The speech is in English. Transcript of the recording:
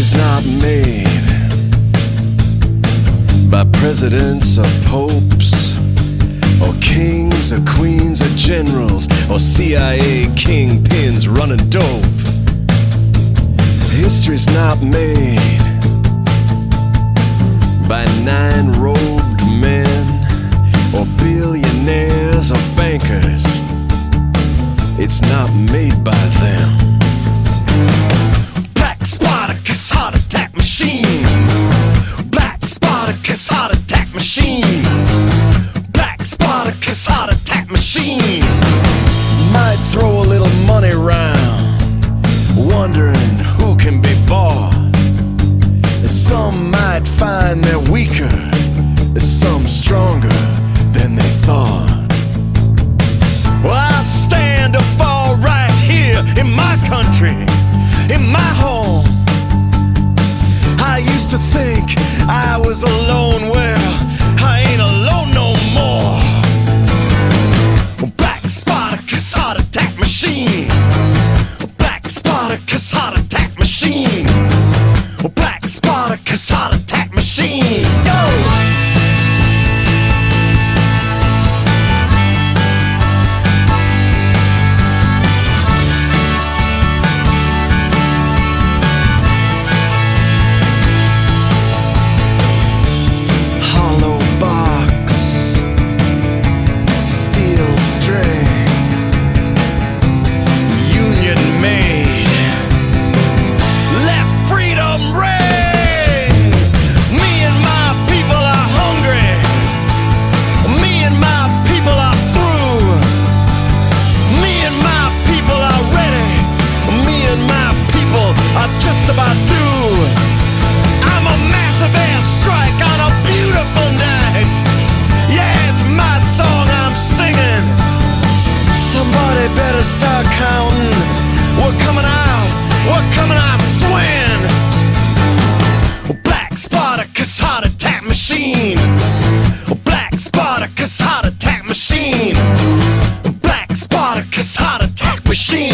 History's not made by presidents or popes, or kings or queens or generals, or CIA kingpins running dope. History's not made by nine robed men, or billionaires or bankers. It's not made by them. Spartacus heart attack machine. Black Spartacus heart attack machine. Black Spartacus heart attack machine. Might throw a little money round, was alone, about due. I'm a massive airstrike on a beautiful night. Yeah, it's my song I'm singing. Somebody better start counting. We're coming out. We're coming out swinging. Black Spartacus heart attack machine. Black Spartacus heart attack machine. Black Spartacus heart attack machine.